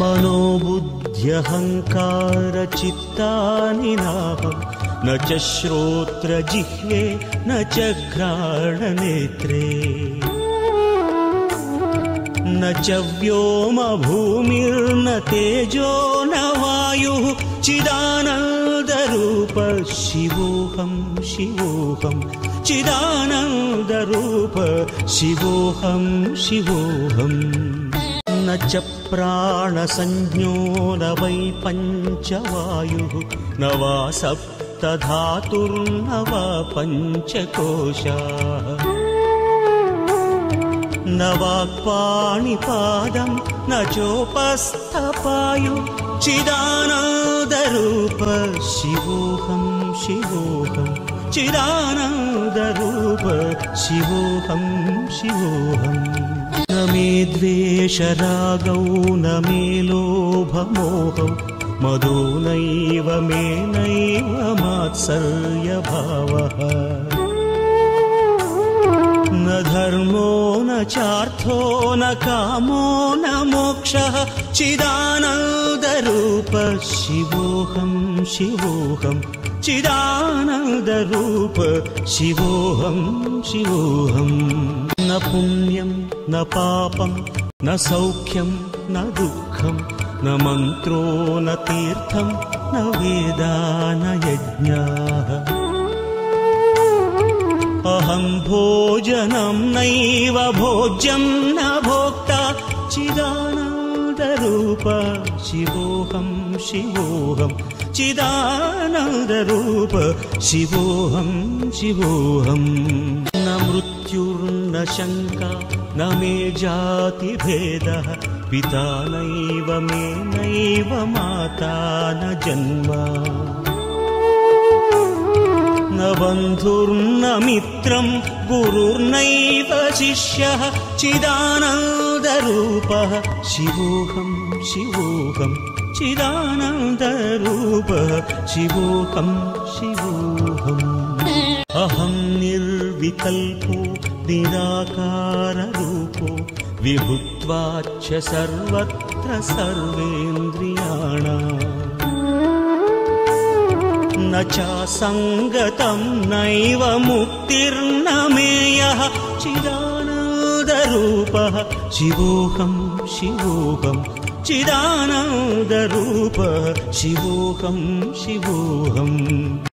मनोबुद्ध्यहङ्कारचित्तानि नाहं न च श्रोत्रजिह्वे न च घ्राणनेत्रे। न च व्योमभूमिर्न तेजो न वायुः चिदानन्दरूप शिवोऽहं। शिवोऽहं चिदानन्दरूप शिवोऽहं शिवोऽहम् न च प्राणसंज्ञो न वै पञ्चवायुः न वा सप्तधातुर्न वा पञ्चकोशाः न वाक्पाणिपादं न चोपस्थपायु चिदानन्दरूप शिवोऽहं शिवोऽहं चिदानन्दरूप शिवोऽहं शिवोऽहम् मे द्वेषरागौ न मे लोभमोहौ। मदो नैव मे नैव मात्सर्यभावः। न धर्मो न चार्थो न कामो न मोक्षः। चिदानन्दरूप शिवोऽहं। शिवोऽहं चिदानन्दरूप शिवोऽहं शिवोऽहम् पुण्यं न पापं न सौख्यं न दुःखं न मन्त्रो न तीर्थं न वेदा न यज्ञाः। अहं भोजनं नैव भोज्यं न भोक्ता चिदानन्दरूप शिवोऽहं शिवोऽहं चिदानन्दरूप शिवोऽहं शिवोऽहम् न शङ्का न मे जातिभेदः। पिता नैव मे नैव माता न जन्म। न बन्धुर्न मित्रं गुरुर्नैव शिष्यः। चिदानन्दरूपः शिवोऽहं शिवोऽहं। चिदानन्दरूपः शिवोऽहं शिवोऽहम् अहं निर्विकल्पो निराकाररूपो विभुत्वाच्च सर्वत्र सर्वेन्द्रियाणाम् न चासङ्गतं नैव मुक्तिर्न मेयः चिदानन्दरूपः। शिवोऽहं शिवोऽहं चिदानन्दरूपः। शिवोऽहं शिवोऽहम्